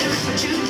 just what you.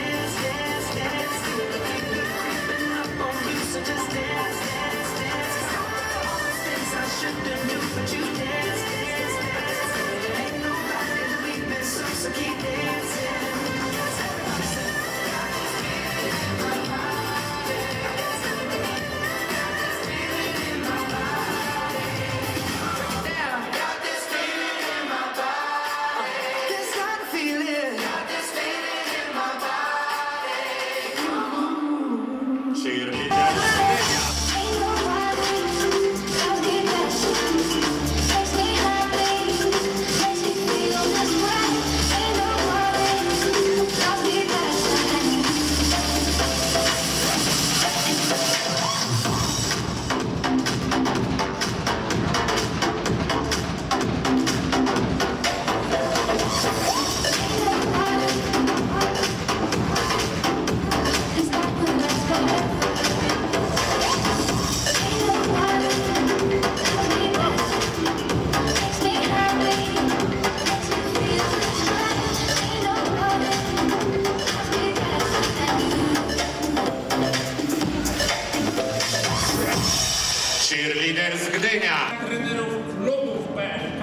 Cheerleader z Gdynia. trenerów klubów PLK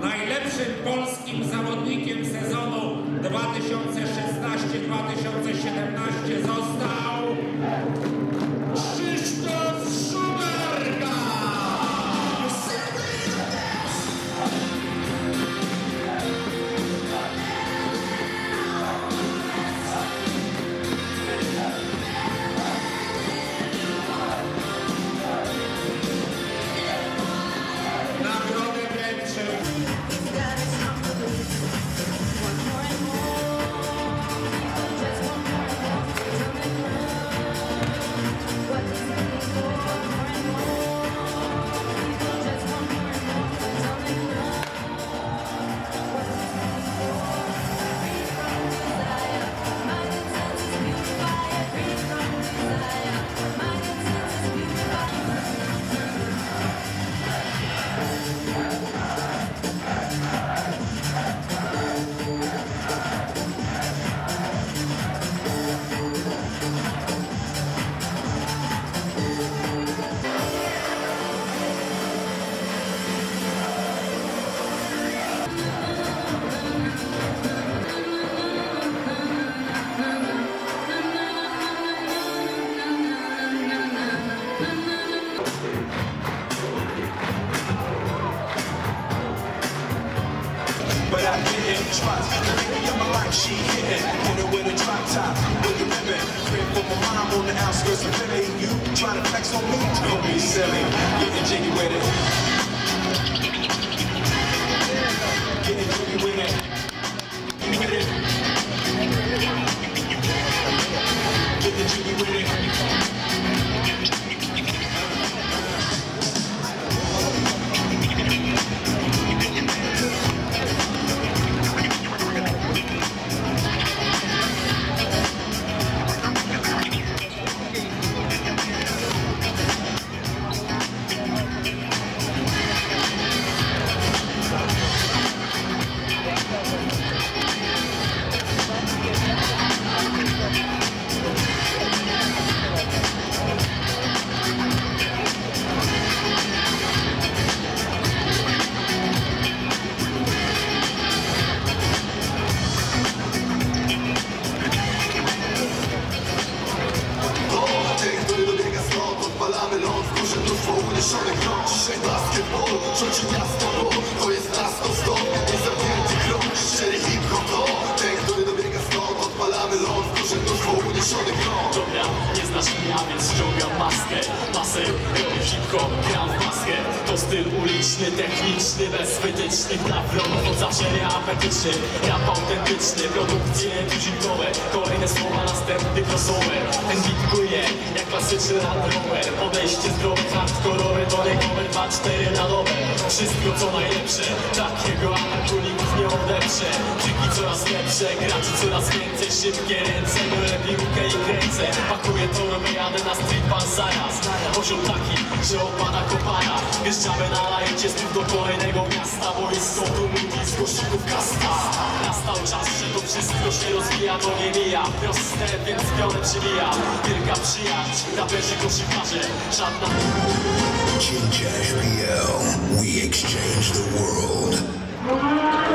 najlepszym polskim zawodnikiem sezonu 2016-2017 został to the of my life, she hidden. Hit her with a drop top, with a ribbon. Crib for my mom on the outskirts of Philly. You trying to flex on me? Don't be silly. Getting jiggy with it. Zawsze reapetyczny Rap autentyczny, produkcje tuzinkowe Kolejne słowa, następny crossover. Ten płynie, jak klasyczny Land Podejście zdrowe, hardkorowe, to rekover 2-4 na dobę. Wszystko co najlepsze, takiego ataku nikt nie odeprze. Triki coraz lepsze, graczy coraz więcej. Szybkie ręce, biorę piłkę i kręcę. Pakuję torbę, jadę na street pan zaraz. Poziom taki, że opada kopara. Wjeżdżamy na lajcie znów do kolejnego miasta Boisko, tu mówi z kasta Nastał czas, że to wszystko się rozwija, to nie mija. Proste, więc pionę przybija. Wielka przyjaźń, raperzy, koszykarze Żadna Chinch PL, we exchange the world.